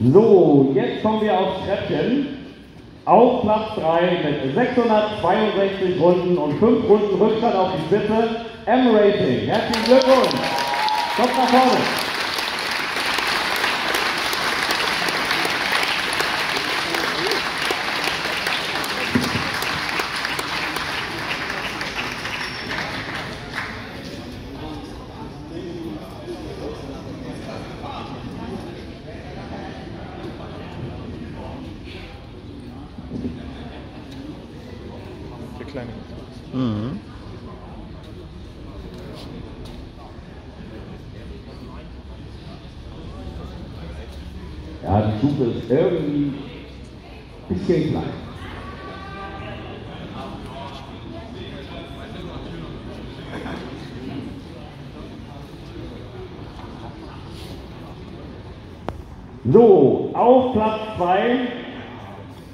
So, jetzt kommen wir aufs Treppchen. Auf Platz 3 mit 662 Runden und 5 Runden Rückstand auf die Spitze. M-Racing. Herzlichen Glückwunsch. Kommt nach vorne. Der kleine. Mhm. Ja, die Stufe ist irgendwie ein bisschen klein. So, auf Platz 2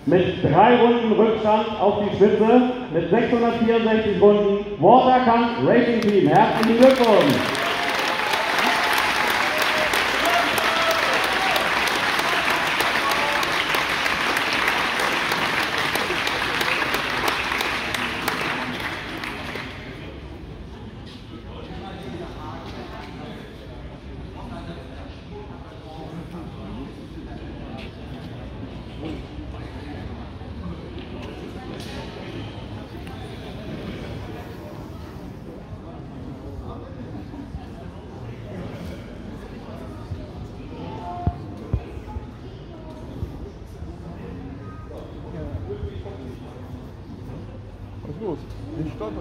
mit drei Runden Rückstand auf die Spitze mit 664 Runden Waterkant Racing Team. Herzlichen Glückwunsch! Was ist los? Nicht. Also,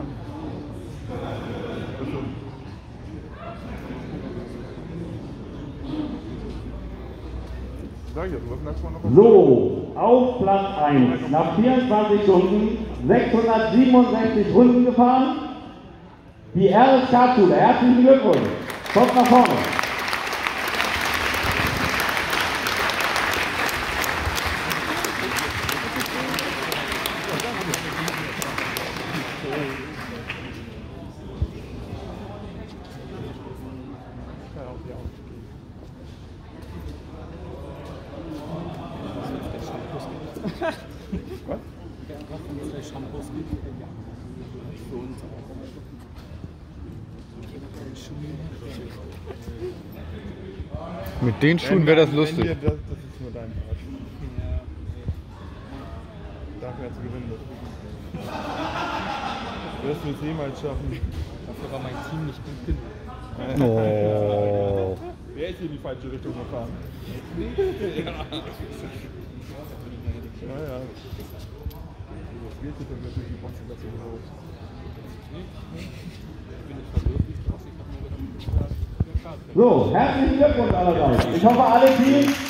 mal noch was. So, auf Platz 1, nach 24 Stunden 667 Runden gefahren. Die RSK-Schule, herzlichen Glückwunsch. Kommt nach vorne. Ja, auf die Augen. Was? Mit den Schuhen wäre das lustig. dir Das, das ist nur dein Part. Dafür hast du gewinnen müssen. Wirst du es jemals schaffen? Dafür war mein Team nicht gut genug. Oh. Wer ist hier in die falsche Richtung gefahren? ja, ja. So, herzlichen Glückwunsch allerseits. Ich hoffe, alle Teams